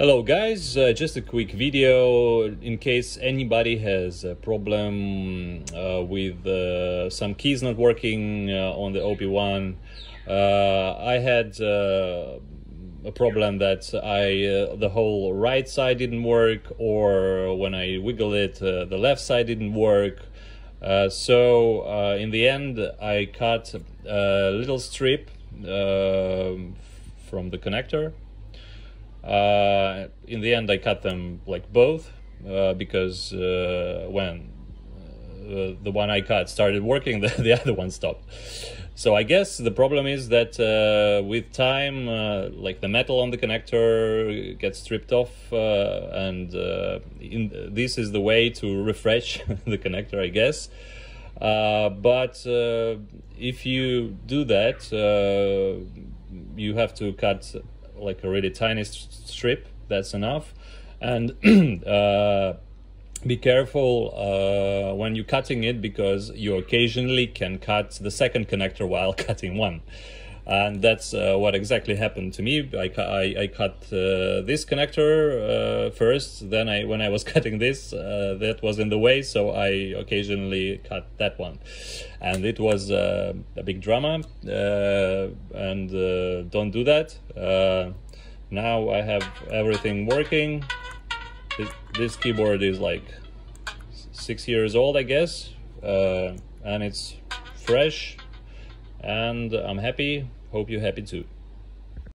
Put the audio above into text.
Hello guys, uh, just a quick video in case anybody has a problem uh, with uh, some keys not working uh, on the OP1. Uh, I had uh, a problem that I the whole right side didn't work or when I wiggle it the left side didn't work. so in the end I cut a little strip from the connector uh, in the end, I cut them like both uh, because uh, when uh, the one I cut started working, the, the other one stopped. So I guess the problem is that uh, with time, uh, like the metal on the connector gets stripped off, and in, this is the way to refresh the connector, I guess. but if you do that, you have to cut like a really tiny strip that's enough. And uh, be careful uh, when you're cutting it because you occasionally can cut the second connector while cutting one and that's uh, what exactly happened to me. I, I, I cut uh, this connector uh, first, then I when I was cutting this, uh, that was in the way, so I occasionally cut that one, and it was uh, a big drama. Uh, and don't do that. now I have everything working. This, this, keyboard is like six years old, I guess, and it's fresh and I'm happy. Hope you're happy too.